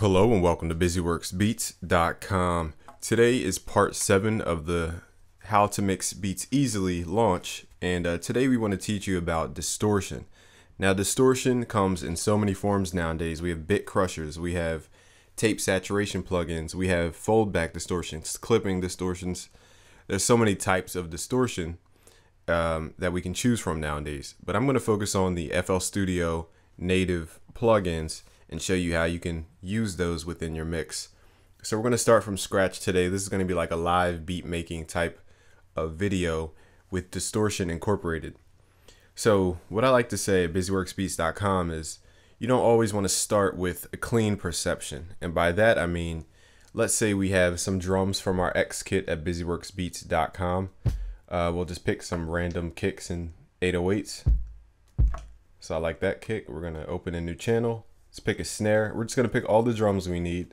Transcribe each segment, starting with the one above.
Hello and welcome to BusyWorksBeats.com. Today is part 7 of the How to Mix Beats Easily launch and uh, today we want to teach you about distortion. Now distortion comes in so many forms nowadays. We have bit crushers, we have tape saturation plugins, we have foldback distortions, clipping distortions. There's so many types of distortion um, that we can choose from nowadays. But I'm going to focus on the FL Studio native plugins and show you how you can use those within your mix. So we're going to start from scratch today. This is going to be like a live beat making type of video with distortion incorporated. So what I like to say at busyworksbeats.com is you don't always want to start with a clean perception. And by that I mean, let's say we have some drums from our X kit at busyworksbeats.com. Uh, we'll just pick some random kicks and 808s. So I like that kick. We're going to open a new channel Let's pick a snare. We're just going to pick all the drums we need.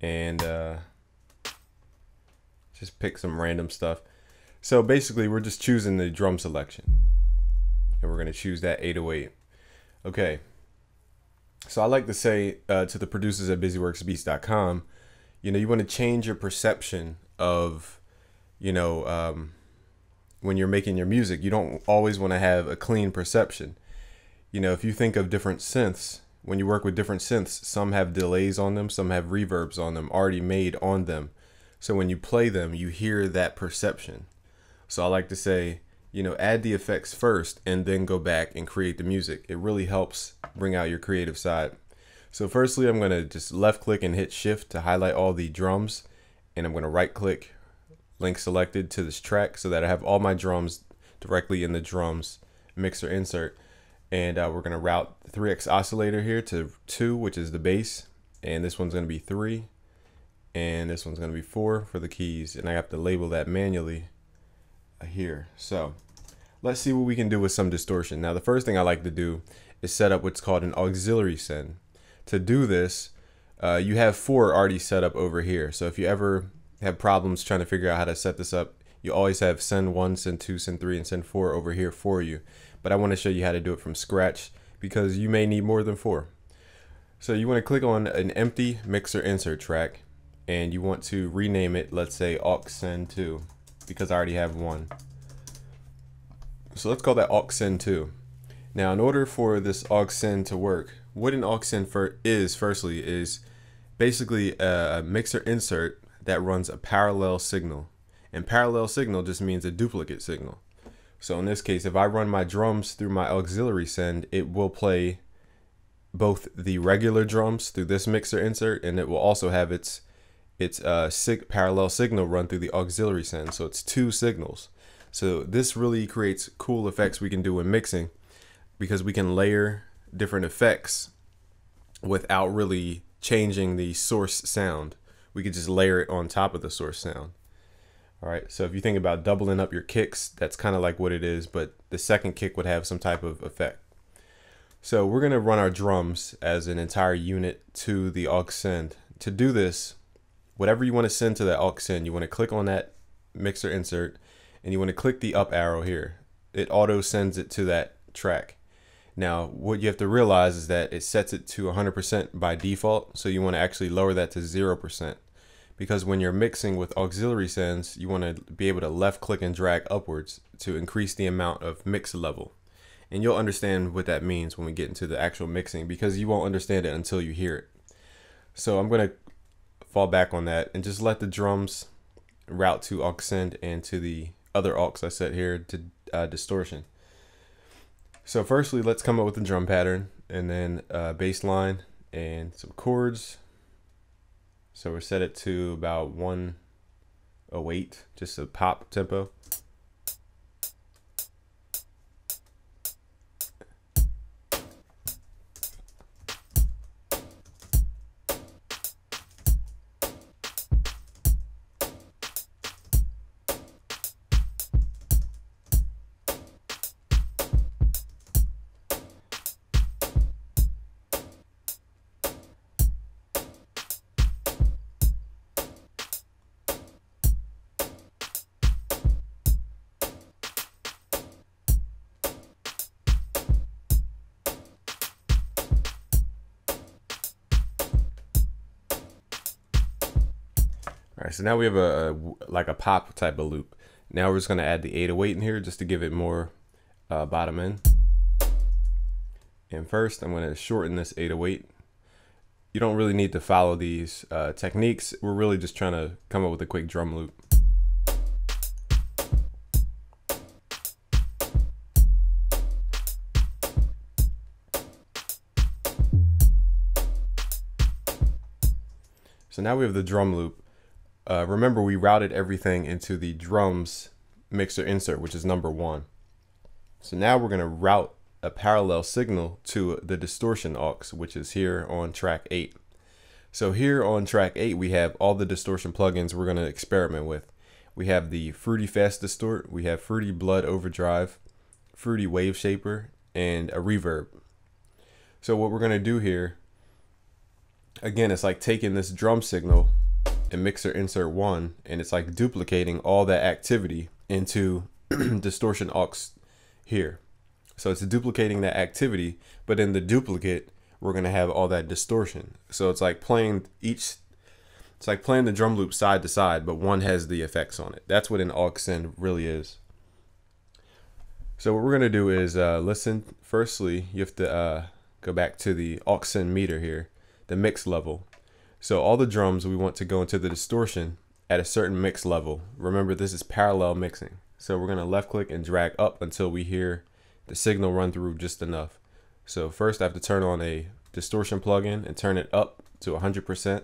And uh, just pick some random stuff. So basically, we're just choosing the drum selection. And we're going to choose that 808. Okay. So I like to say uh, to the producers at busyworksbeats.com, you know, you want to change your perception of, you know, um, when you're making your music. You don't always want to have a clean perception you know, if you think of different synths, when you work with different synths, some have delays on them, some have reverbs on them already made on them. So when you play them, you hear that perception. So I like to say, you know, add the effects first and then go back and create the music. It really helps bring out your creative side. So firstly, I'm going to just left click and hit shift to highlight all the drums. And I'm going to right click, link selected to this track so that I have all my drums directly in the drums mixer insert. And uh, we're going to route the 3x oscillator here to 2 which is the bass. And this one's going to be 3 and this one's going to be 4 for the keys. And I have to label that manually uh, here. So let's see what we can do with some distortion. Now the first thing I like to do is set up what's called an auxiliary send. To do this uh, you have 4 already set up over here. So if you ever have problems trying to figure out how to set this up you always have send 1 send 2 send 3 and send 4 over here for you but I want to show you how to do it from scratch because you may need more than four. So you want to click on an empty mixer insert track and you want to rename it, let's say aux send 2 because I already have one. So let's call that aux send 2. Now in order for this aux send to work, what an aux send for is firstly is basically a mixer insert that runs a parallel signal. And parallel signal just means a duplicate signal. So in this case, if I run my drums through my auxiliary send, it will play both the regular drums through this mixer insert, and it will also have its its uh, sig parallel signal run through the auxiliary send. So it's two signals. So this really creates cool effects we can do when mixing because we can layer different effects without really changing the source sound. We could just layer it on top of the source sound. All right, so if you think about doubling up your kicks, that's kind of like what it is, but the second kick would have some type of effect. So we're gonna run our drums as an entire unit to the aux send. To do this, whatever you wanna send to that aux send, you wanna click on that mixer insert and you wanna click the up arrow here. It auto sends it to that track. Now, what you have to realize is that it sets it to 100% by default, so you wanna actually lower that to 0% because when you're mixing with auxiliary sends, you want to be able to left click and drag upwards to increase the amount of mix level. And you'll understand what that means when we get into the actual mixing because you won't understand it until you hear it. So I'm going to fall back on that and just let the drums route to aux send and to the other aux I set here to uh, distortion. So firstly, let's come up with a drum pattern and then uh, bass line and some chords so we're set it to about 108, just a pop tempo. Right, so now we have a, a like a pop type of loop. Now we're just gonna add the 808 in here just to give it more uh, bottom end. And first I'm gonna shorten this 808. You don't really need to follow these uh, techniques. We're really just trying to come up with a quick drum loop. So now we have the drum loop. Uh, remember, we routed everything into the drums mixer insert, which is number one. So now we're going to route a parallel signal to the distortion aux, which is here on track 8. So here on track 8, we have all the distortion plugins we're going to experiment with. We have the Fruity Fast Distort, we have Fruity Blood Overdrive, Fruity Wave Shaper, and a reverb. So what we're going to do here again, it's like taking this drum signal and mixer insert one, and it's like duplicating all that activity into distortion aux here. So it's duplicating that activity, but in the duplicate, we're gonna have all that distortion. So it's like playing each, it's like playing the drum loop side to side, but one has the effects on it. That's what an aux send really is. So what we're gonna do is uh, listen. Firstly, you have to uh, go back to the aux send meter here the mix level. So all the drums we want to go into the distortion at a certain mix level. Remember this is parallel mixing. So we're going to left click and drag up until we hear the signal run through just enough. So first I have to turn on a distortion plugin and turn it up to 100%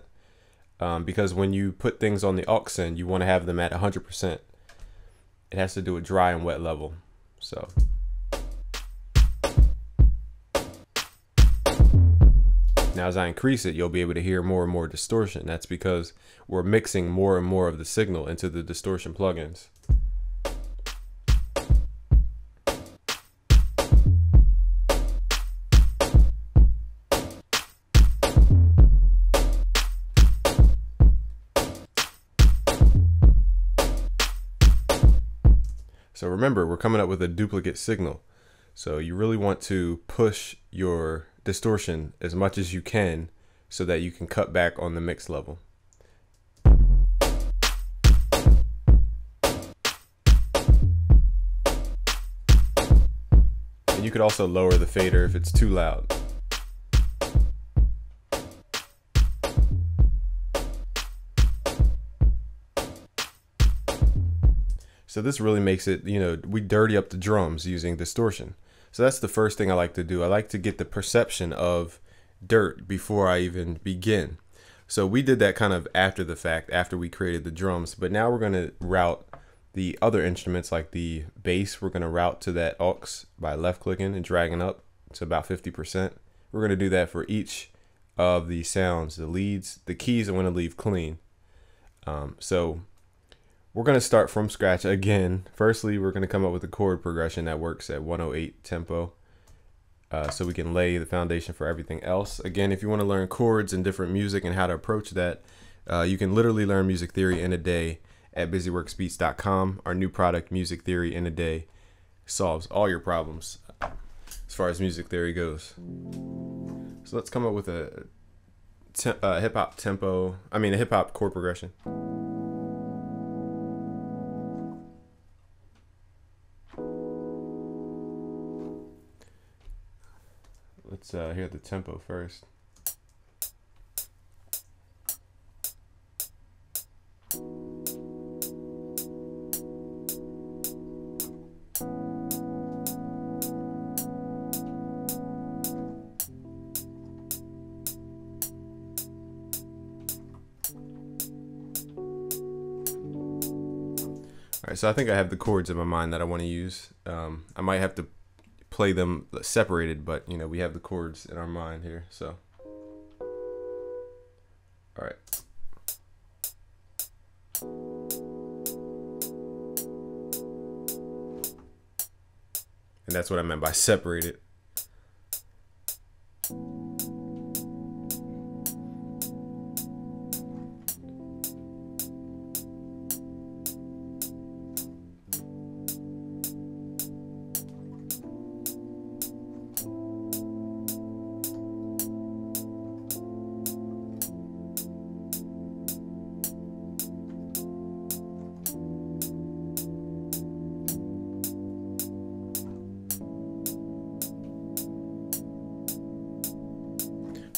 um, because when you put things on the aux send, you want to have them at 100%. It has to do with dry and wet level. So Now, as I increase it, you'll be able to hear more and more distortion. That's because we're mixing more and more of the signal into the distortion plugins. So remember, we're coming up with a duplicate signal. So you really want to push your distortion as much as you can so that you can cut back on the mix level. And you could also lower the fader if it's too loud. So this really makes it, you know, we dirty up the drums using distortion. So that's the first thing I like to do. I like to get the perception of dirt before I even begin. So we did that kind of after the fact, after we created the drums. But now we're going to route the other instruments like the bass. We're going to route to that aux by left clicking and dragging up to about 50%. We're going to do that for each of the sounds, the leads, the keys I want to leave clean. Um, so we're going to start from scratch again. Firstly, we're going to come up with a chord progression that works at 108 tempo. Uh, so we can lay the foundation for everything else. Again, if you want to learn chords and different music and how to approach that, uh, you can literally learn music theory in a day at busyworksbeats.com. Our new product, Music Theory in a Day, solves all your problems as far as music theory goes. So let's come up with a, a hip hop tempo, I mean, a hip hop chord progression. Let's uh, hear the tempo first. All right, so I think I have the chords in my mind that I want to use. Um, I might have to play them separated, but you know, we have the chords in our mind here. So, all right. And that's what I meant by separated.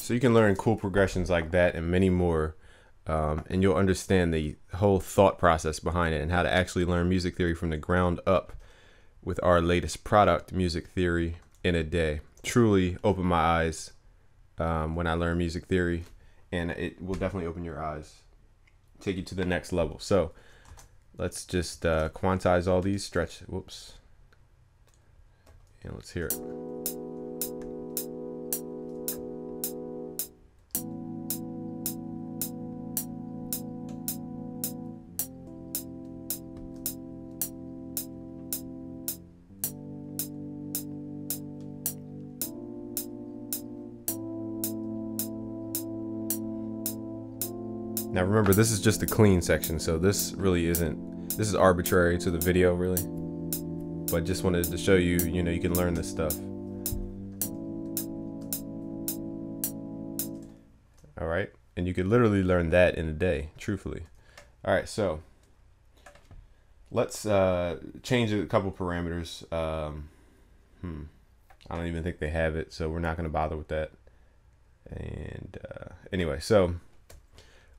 So you can learn cool progressions like that and many more. Um, and you'll understand the whole thought process behind it and how to actually learn music theory from the ground up with our latest product, Music Theory in a Day. Truly opened my eyes um, when I learned music theory, and it will definitely open your eyes, take you to the next level. So let's just uh, quantize all these, stretch, whoops, and let's hear it. Now remember, this is just the clean section, so this really isn't, this is arbitrary to the video really. But just wanted to show you, you know, you can learn this stuff. All right, and you could literally learn that in a day, truthfully. All right, so let's uh, change a couple parameters. Um, hmm, I don't even think they have it, so we're not gonna bother with that. And uh, anyway, so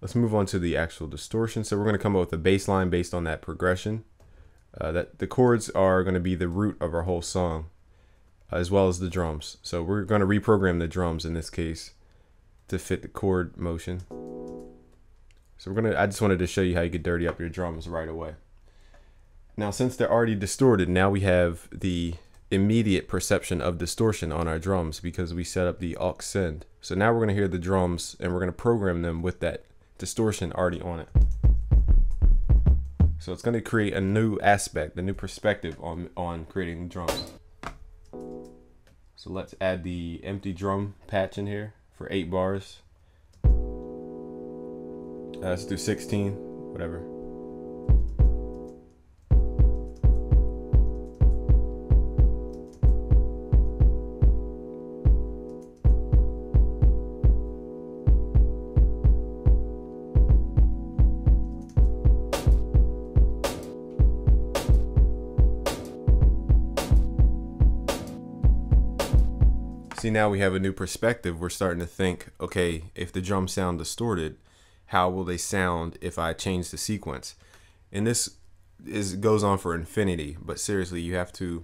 Let's move on to the actual distortion. So we're going to come up with a baseline based on that progression. Uh, that the chords are going to be the root of our whole song, as well as the drums. So we're going to reprogram the drums in this case to fit the chord motion. So we're gonna. I just wanted to show you how you could dirty up your drums right away. Now, since they're already distorted, now we have the immediate perception of distortion on our drums because we set up the aux send. So now we're gonna hear the drums and we're gonna program them with that distortion already on it. So it's going to create a new aspect, a new perspective on, on creating drums. So let's add the empty drum patch in here for eight bars. Uh, let's do 16, whatever. See, now we have a new perspective. We're starting to think, okay, if the drums sound distorted, how will they sound if I change the sequence? And this is goes on for infinity, but seriously, you have to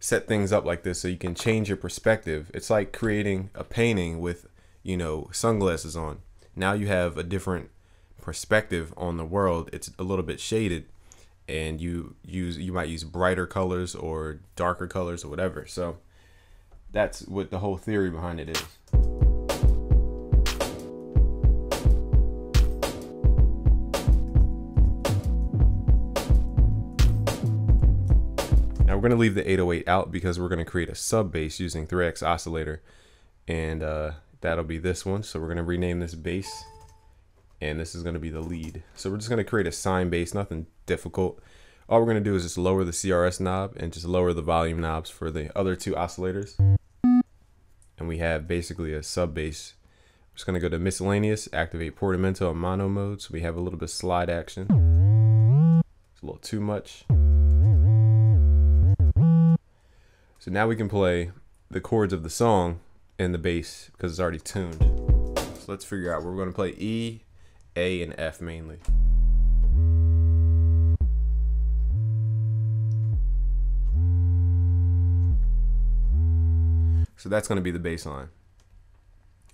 set things up like this so you can change your perspective. It's like creating a painting with, you know, sunglasses on. Now you have a different perspective on the world. It's a little bit shaded and you use you might use brighter colors or darker colors or whatever. So that's what the whole theory behind it is. Now we're going to leave the 808 out because we're going to create a sub bass using 3x oscillator and uh, that'll be this one. So we're going to rename this bass and this is going to be the lead. So we're just going to create a sine bass, nothing difficult. All we're going to do is just lower the CRS knob and just lower the volume knobs for the other two oscillators and we have basically a sub bass. I'm just going to go to miscellaneous, activate portamento and mono mode. So we have a little bit of slide action. It's a little too much. So now we can play the chords of the song in the bass because it's already tuned. So let's figure out. We're going to play E, A, and F mainly. So that's going to be the bass line.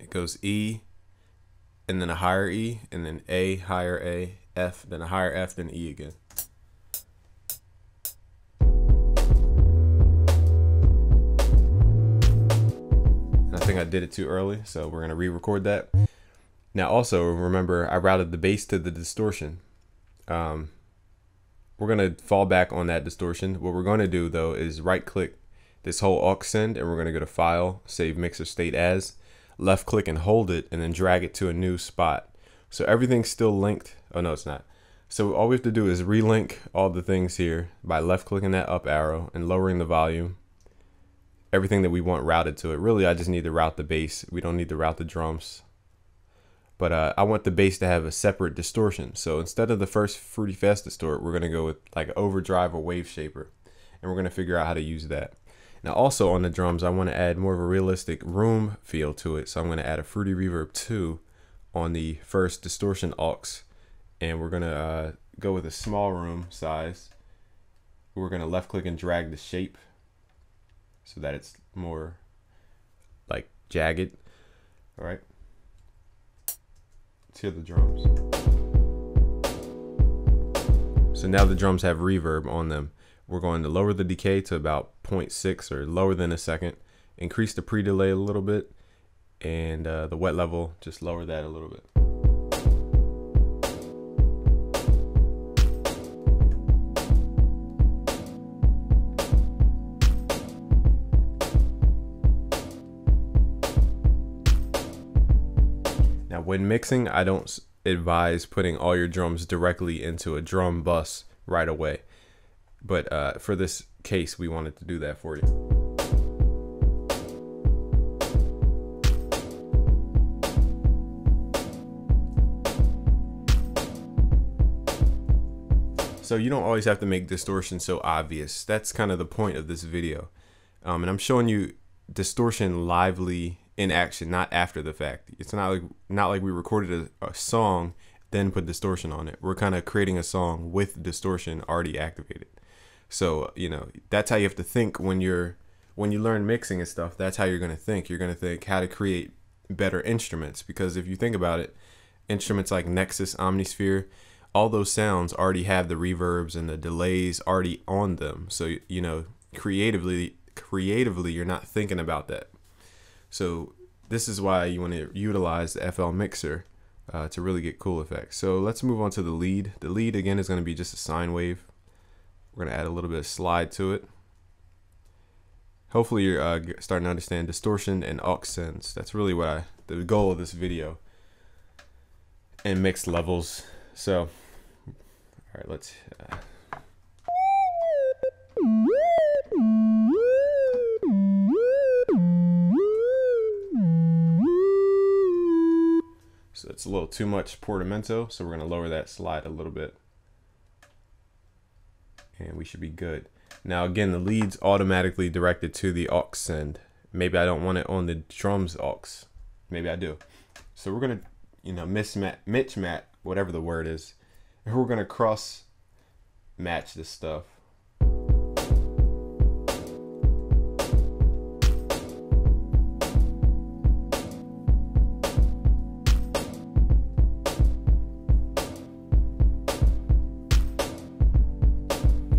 It goes E, and then a higher E, and then A, higher A, F, then a higher F, then E again. And I think I did it too early, so we're going to re-record that. Now also, remember, I routed the bass to the distortion. Um, we're going to fall back on that distortion. What we're going to do, though, is right-click this whole aux send and we're going to go to file, save mixer state as, left click and hold it and then drag it to a new spot. So everything's still linked. Oh no, it's not. So all we have to do is relink all the things here by left clicking that up arrow and lowering the volume. Everything that we want routed to it. Really, I just need to route the bass. We don't need to route the drums. But uh, I want the bass to have a separate distortion. So instead of the first Fruity Fast distort, we're going to go with like overdrive or wave shaper. And we're going to figure out how to use that. Now also on the drums, I want to add more of a realistic room feel to it. So I'm going to add a Fruity Reverb 2 on the first distortion aux. And we're going to uh, go with a small room size. We're going to left click and drag the shape so that it's more like jagged. All right. Let's hear the drums. So now the drums have reverb on them. We're going to lower the decay to about 0.6 or lower than a second. Increase the pre-delay a little bit. And uh, the wet level, just lower that a little bit. Now when mixing, I don't advise putting all your drums directly into a drum bus right away but uh, for this case, we wanted to do that for you. So you don't always have to make distortion so obvious. That's kind of the point of this video. Um, and I'm showing you distortion lively in action, not after the fact. It's not like not like we recorded a, a song, then put distortion on it. We're kind of creating a song with distortion already activated. So, you know, that's how you have to think when you're when you learn mixing and stuff. That's how you're going to think. You're going to think how to create better instruments because if you think about it, instruments like Nexus, Omnisphere, all those sounds already have the reverbs and the delays already on them. So, you know, creatively creatively you're not thinking about that. So, this is why you want to utilize the FL mixer uh, to really get cool effects. So let's move on to the lead. The lead again is going to be just a sine wave. We're going to add a little bit of slide to it. Hopefully you're uh, starting to understand distortion and aux. That's really what I, the goal of this video. And mixed levels. So, all right, let's... Uh, So it's a little too much portamento, so we're going to lower that slide a little bit and we should be good. Now again, the lead's automatically directed to the aux send. Maybe I don't want it on the drums aux. Maybe I do. So we're gonna, you know, mismatch, mat, whatever the word is. And we're gonna cross match this stuff.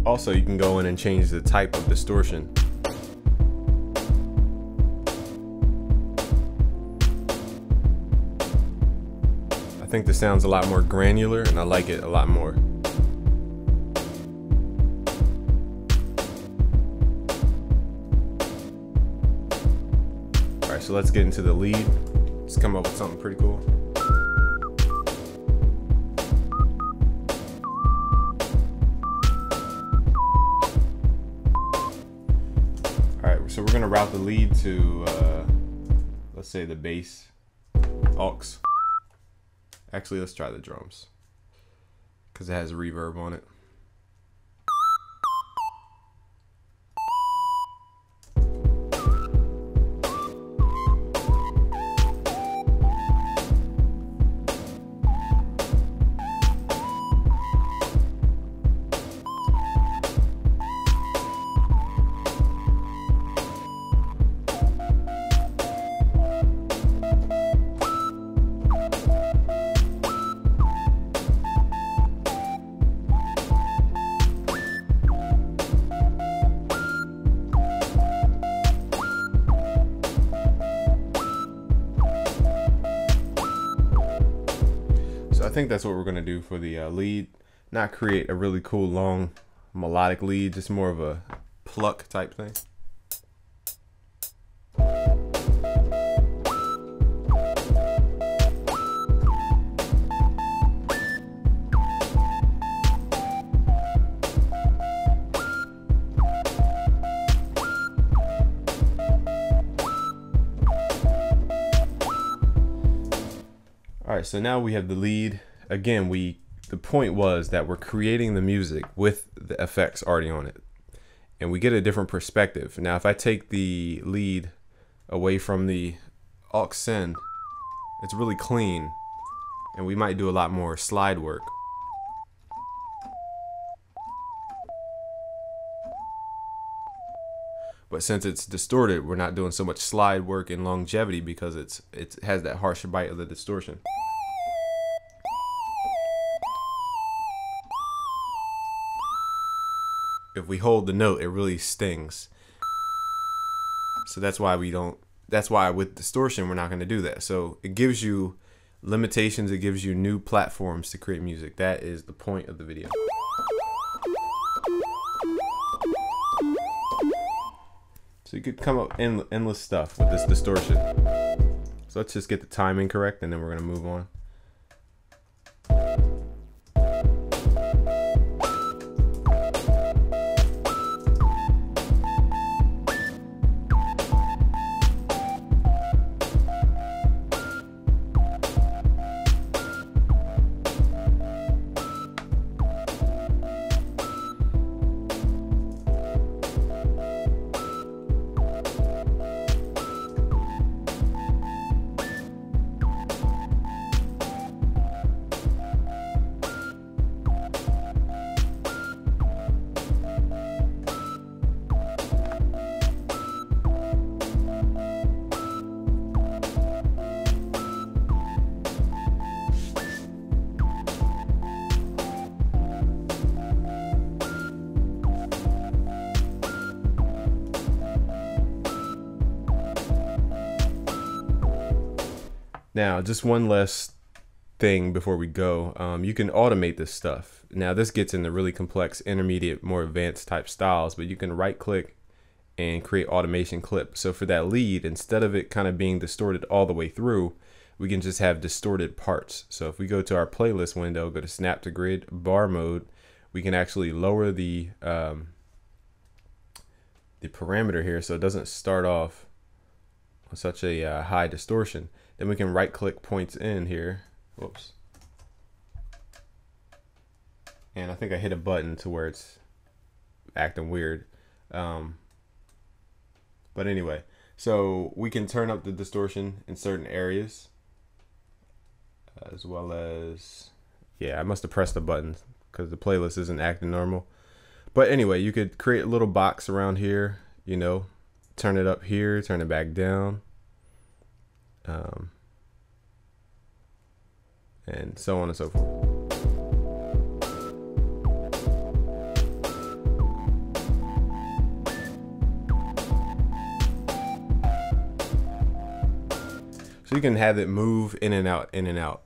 Also, you can go in and change the type of distortion. I think the sound's a lot more granular and I like it a lot more. Alright, so let's get into the lead. Let's come up with something pretty cool. Route the lead to, uh, let's say the bass aux. Actually, let's try the drums because it has reverb on it. Think that's what we're gonna do for the uh, lead. Not create a really cool long melodic lead, just more of a pluck type thing. All right, so now we have the lead. Again, we the point was that we're creating the music with the effects already on it. and we get a different perspective. Now, if I take the lead away from the aux send, it's really clean, and we might do a lot more slide work. But since it's distorted, we're not doing so much slide work and longevity because it's it has that harsher bite of the distortion. If we hold the note, it really stings. So that's why we don't that's why with distortion we're not going to do that. So it gives you limitations, it gives you new platforms to create music. That is the point of the video. So you could come up end endless stuff with this distortion. So let's just get the timing correct and then we're gonna move on. Now, just one last thing before we go. Um, you can automate this stuff. Now, this gets into really complex, intermediate, more advanced type styles, but you can right click and create automation clip. So for that lead, instead of it kind of being distorted all the way through, we can just have distorted parts. So if we go to our playlist window, go to snap to grid bar mode, we can actually lower the um, the parameter here so it doesn't start off on such a uh, high distortion. Then we can right click points in here. Whoops. And I think I hit a button to where it's acting weird. Um, but anyway, so we can turn up the distortion in certain areas as well as, yeah, I must have pressed the button because the playlist isn't acting normal. But anyway, you could create a little box around here, you know, turn it up here, turn it back down um, and so on and so forth. So you can have it move in and out, in and out.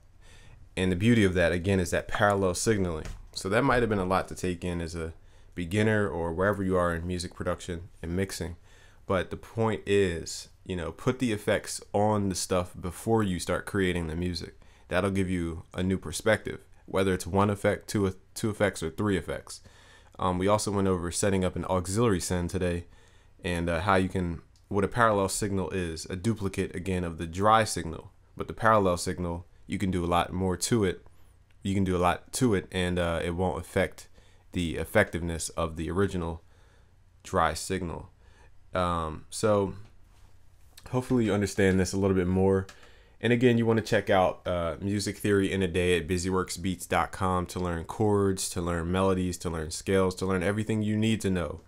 And the beauty of that, again, is that parallel signaling. So that might have been a lot to take in as a beginner or wherever you are in music production and mixing. But the point is, you know, put the effects on the stuff before you start creating the music. That'll give you a new perspective, whether it's one effect, two, two effects, or three effects. Um, we also went over setting up an auxiliary send today and uh, how you can, what a parallel signal is, a duplicate again of the dry signal. But the parallel signal, you can do a lot more to it. You can do a lot to it and uh, it won't affect the effectiveness of the original dry signal. Um, so hopefully you understand this a little bit more. And again, you want to check out uh, Music Theory in a Day at busyworksbeats.com to learn chords, to learn melodies, to learn scales, to learn everything you need to know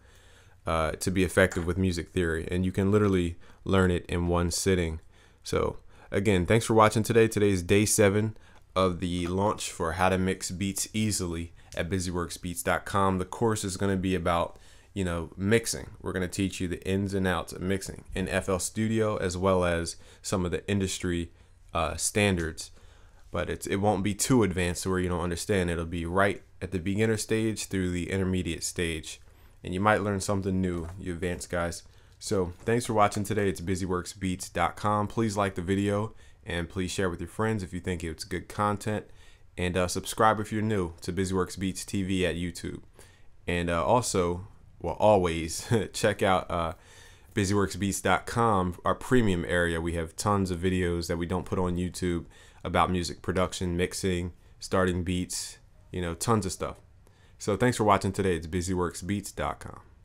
uh, to be effective with music theory. And you can literally learn it in one sitting. So, again, thanks for watching today. Today is day seven of the launch for How to Mix Beats Easily at busyworksbeats.com. The course is going to be about you know, mixing. We're going to teach you the ins and outs of mixing in FL Studio as well as some of the industry uh, standards. But it's, it won't be too advanced where you don't understand. It'll be right at the beginner stage through the intermediate stage. And you might learn something new, you advanced guys. So thanks for watching today. It's busyworksbeats.com. Please like the video and please share with your friends if you think it's good content. And uh, subscribe if you're new to Busyworks Beats TV at YouTube. And uh, also, well, always check out uh, busyworksbeats.com, our premium area. We have tons of videos that we don't put on YouTube about music production, mixing, starting beats, you know, tons of stuff. So thanks for watching today. It's busyworksbeats.com.